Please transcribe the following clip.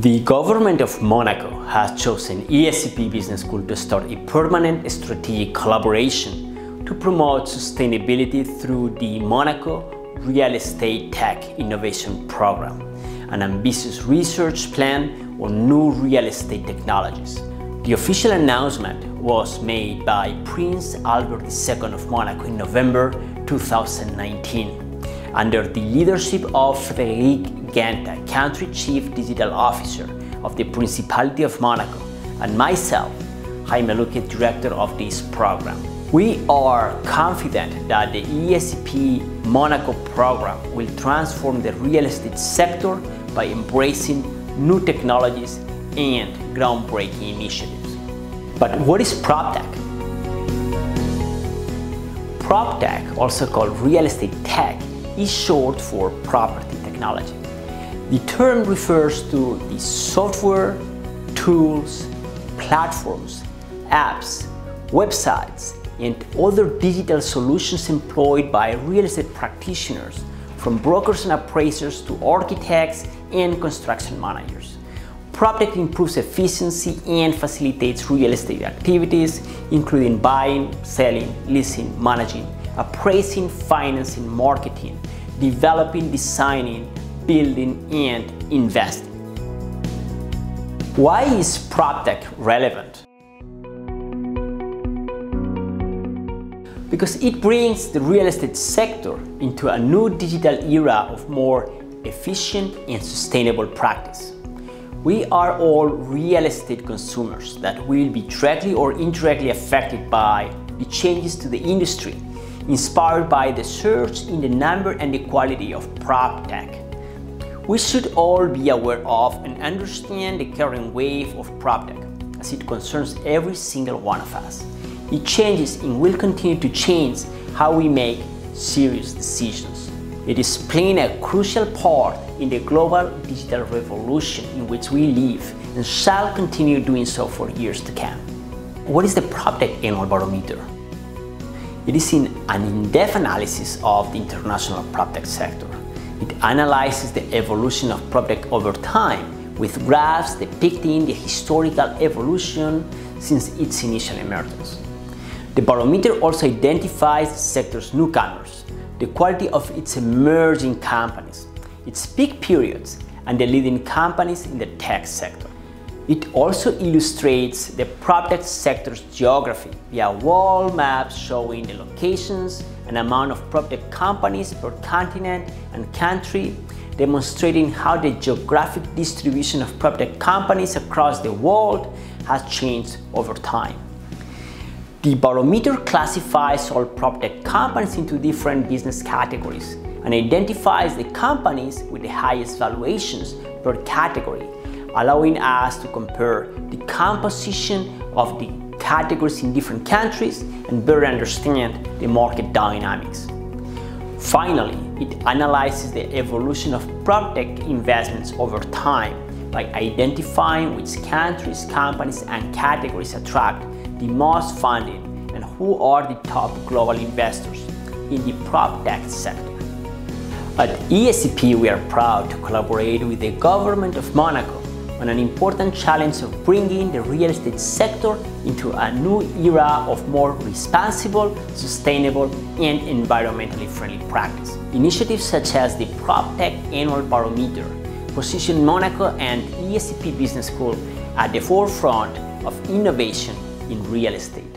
The government of Monaco has chosen ESCP Business School to start a permanent strategic collaboration to promote sustainability through the Monaco Real Estate Tech Innovation Program, an ambitious research plan on new real estate technologies. The official announcement was made by Prince Albert II of Monaco in November 2019 under the leadership of Frédéric Genta, Country Chief Digital Officer of the Principality of Monaco, and myself, Jaime Luque, Director of this program. We are confident that the ESCP Monaco program will transform the real estate sector by embracing new technologies and groundbreaking initiatives. But what is PropTech? PropTech, also called real estate tech, is short for property technology. The term refers to the software, tools, platforms, apps, websites, and other digital solutions employed by real estate practitioners, from brokers and appraisers to architects and construction managers. PropTech improves efficiency and facilitates real estate activities, including buying, selling, leasing, managing, appraising, financing, marketing, developing, designing, building, and investing. Why is PropTech relevant? Because it brings the real estate sector into a new digital era of more efficient and sustainable practice. We are all real estate consumers that will be directly or indirectly affected by the changes to the industry inspired by the surge in the number and the quality of prop tech. We should all be aware of and understand the current wave of prop tech as it concerns every single one of us. It changes and will continue to change how we make serious decisions. It is playing a crucial part in the global digital revolution in which we live and shall continue doing so for years to come. What is the PropTech Annual Barometer? It is in an in-depth analysis of the international PropTech sector. It analyzes the evolution of PropTech over time with graphs depicting the historical evolution since its initial emergence. The barometer also identifies the sector's newcomers, the quality of its emerging companies, its peak periods, and the leading companies in the tech sector. It also illustrates the PropTech sector's geography via wall maps showing the locations and amount of PropTech companies per continent and country, demonstrating how the geographic distribution of PropTech companies across the world has changed over time. The barometer classifies all PropTech companies into different business categories and identifies the companies with the highest valuations per category allowing us to compare the composition of the categories in different countries and better understand the market dynamics. Finally, it analyzes the evolution of PropTech investments over time by identifying which countries, companies, and categories attract the most funding and who are the top global investors in the PropTech sector. At ESCP, we are proud to collaborate with the government of Monaco on an important challenge of bringing the real estate sector into a new era of more responsible, sustainable, and environmentally friendly practice. Initiatives such as the PropTech Annual Barometer position Monaco and ESCP Business School at the forefront of innovation in real estate.